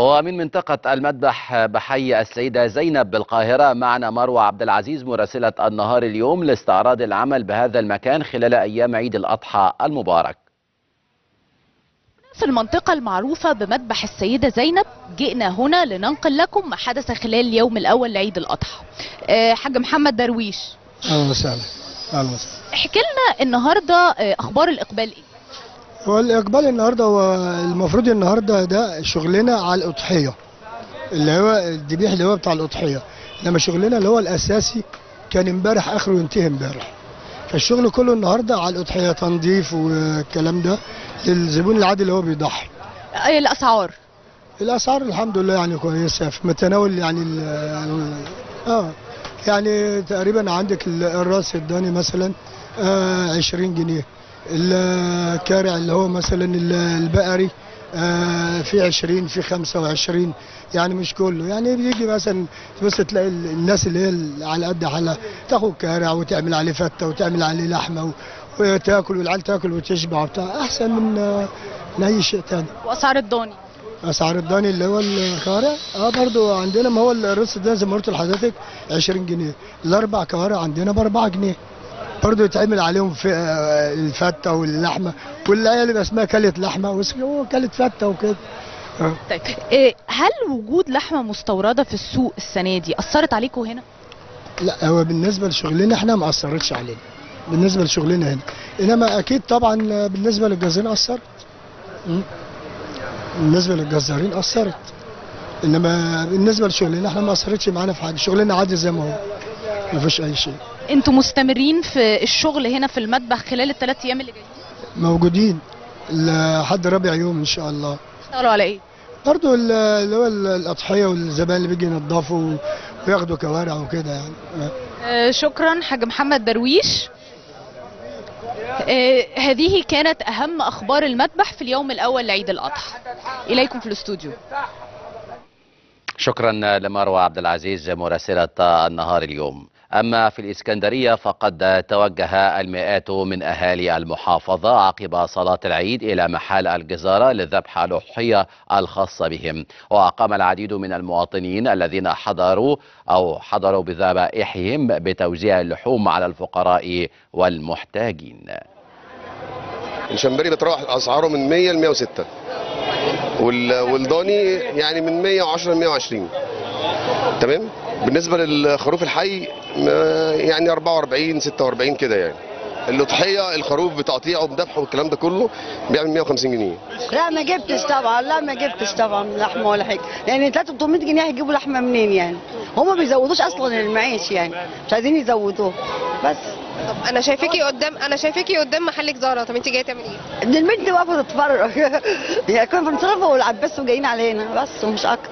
ومن منطقة المذبح بحي السيدة زينب بالقاهرة معنا مروة عبد العزيز مراسلة النهار اليوم لاستعراض العمل بهذا المكان خلال أيام عيد الأضحى المبارك. في المنطقة المعروفة بمذبح السيدة زينب جئنا هنا لننقل لكم ما حدث خلال اليوم الأول لعيد الأضحى. أه حاج محمد درويش. أهلا وسهلا. أهلا وسهلا. احكي لنا النهاردة أه أخبار الإقبال إيه؟ هو الإقبال النهارده هو المفروض النهارده ده شغلنا على الأضحية اللي هو الذبيح اللي هو بتاع الأضحية. لما شغلنا اللي هو الأساسي كان امبارح آخره ينتهي امبارح. فالشغل كله النهارده على الأضحية تنظيف والكلام ده للزبون العادي اللي هو بيضحي. أه الأسعار؟ الأسعار الحمد لله يعني كويسة في متناول يعني آه يعني تقريبا عندك ال- الرأس الداني مثلا آه 20 جنيه. الكارع اللي هو مثلا ال- البقري آه في 20 في 25 يعني مش كله. يعني بيجي مثلا بس تلاقي ال- الناس اللي هي على قد حالها تاخد كارع وتعمل عليه فتة وتعمل عليه لحمة وتاكل والعيال تاكل وتشبع وبتاع. أحسن من آه، من أي شيء تاني. وأسعار الضاني. أسعار الضاني اللي هو الكوارع آه برضو عندنا ما هو الرص ده زي ما قلت لحضرتك 20 جنيه. الأربع كوارع عندنا ب 4 جنيه. برضو يتعمل عليهم في آه، الفتة واللحمة. والعيال يبقى اسمها كلة لحمة كلة فتة وكده. آه. طيب أه هل وجود لحمة مستوردة في السوق السنة دي أثرت عليكم هنا؟ لا هو بالنسبة لشغلنا إحنا ما أثرتش علينا. بالنسبة لشغلنا هنا. إنما أكيد طبعا بالنسبة للجزارين أثرت. بالنسبة للجزارين أثرت. إنما بالنسبة لشغلنا إحنا ما أثرتش معانا في حاجة. شغلنا عادي زي ما هو. ما فيش أي شيء. أنتوا مستمرين في الشغل هنا في المذبح خلال الثلاث أيام اللي جايين؟ موجودين لحد رابع يوم إن شاء الله. اشتغلوا على إيه؟ برضو ال- اللي هو ال- الأضحية والزبائن اللي بيجي ينضفوا وياخدوا كوارع وكده يعني. آه، شكرا حاج محمد درويش. آه، هذه كانت أهم أخبار المذبح في اليوم الأول لعيد الأضحى. إليكم في الاستوديو. شكرا لمروة عبد العزيز مراسلة النهار اليوم. أما في الإسكندرية فقد توجه المئات من أهالي المحافظة عقب صلاة العيد إلى محال الجزارة لذبح الأضحية الخاصة بهم. وأقام العديد من المواطنين الذين حضروا أو حضروا بذبائحهم بتوزيع اللحوم على الفقراء والمحتاجين. الشمبري بتروح أسعاره من 100 ل 106 وال- والضاني يعني من 110 ل 120 تمام؟ بالنسبة للخروف الحي يعني 44 46 كده يعني. الأضحية الخروف بتقطيعه بذبحه والكلام ده كله بيعمل 150 جنيه. لا ما جبتش طبعا لا ما جبتش طبعا لحمة ولا حاجة. يعني 300 جنيه هيجيبوا لحمة منين يعني؟ هما ما بيزودوش أصلا المعيش يعني مش عايزين يزودوه. بس. طب أنا شايفاكي قدام أنا شايفاكي قدام محل جزاره طب انت جاية تعملي إيه؟ البنت واقفة تتفرج. يعني كنا بنصرفها والعباس وجايين علينا بس ومش أكتر.